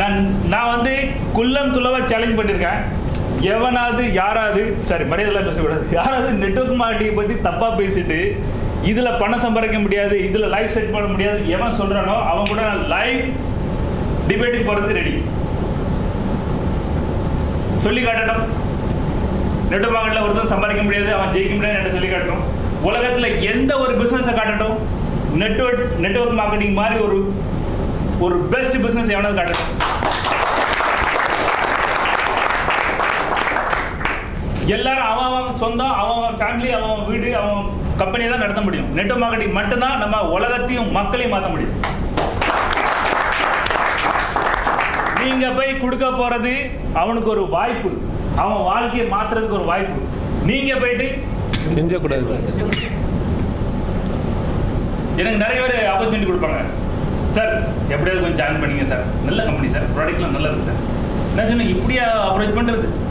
நான் நான் வந்து குல்லம் துளவா சேலஞ்ச் பண்ணியிருக்கேன் எவனாவது யாராவது சாரி மரியாதைலாம் பேசக்கூடாது. யாராவது நெட்வொர்க் மார்க்கெட்டிங் பற்றி தப்பாக பேசிட்டு இதில் பணம் சம்பாதிக்க முடியாது இதில் லைஃப் செட் பண்ண முடியாது எவன் சொல்கிறானோ அவன் கூட நான் லைவ் டிபேட்டுக்கு போகிறதுக்கு ரெடி சொல்லி காட்டணும் நெட்ஒர்க் மார்க்கெட்டில் ஒருத்தன் சம்பாதிக்க முடியாது அவன் ஜெயிக்க முடியாது என்று சொல்லி காட்டணும் உலகத்தில் எந்த ஒரு பிஸ்னஸை காட்டட்டும். நெட்ஒர்க் நெட்வொர்க் மார்க்கெட்டிங் மாதிரி ஒரு ஒரு பெஸ்ட் பிஸ்னஸ் எவனாவது காட்டட்டும் எல்லாரும் அவன் அவன் சொந்தம் அவன் அவன் ஃபேமிலி அவன் அவன் வீடு அவன் கம்பெனியை தான் நடத்த முடியும். நெட்வொர்க் மார்க்கெட்டிங் மட்டும்தான் நம்ம உலகத்தையும் மக்களையும் மாற்ற முடியும். நீங்க போய் கொடுக்க போறது அவனுக்கு ஒரு வாய்ப்பு. அவன் வாழ்க்கையை மாத்துறதுக்கு ஒரு வாய்ப்பு. நீங்க போயிட்டு எனக்கு நிறைய பேர் ஆப்பர்ச்சுனிட்டி கொடுப்பாங்க. சார் எப்படியாவது கொஞ்சம் ஜாயின் பண்ணீங்க சார். நல்ல கம்பெனி சார். ப்ராடக்ட்லாம் நல்லது சார். நான் சொன்னேன் இப்படியா அப்ரோச் பண்ணுறது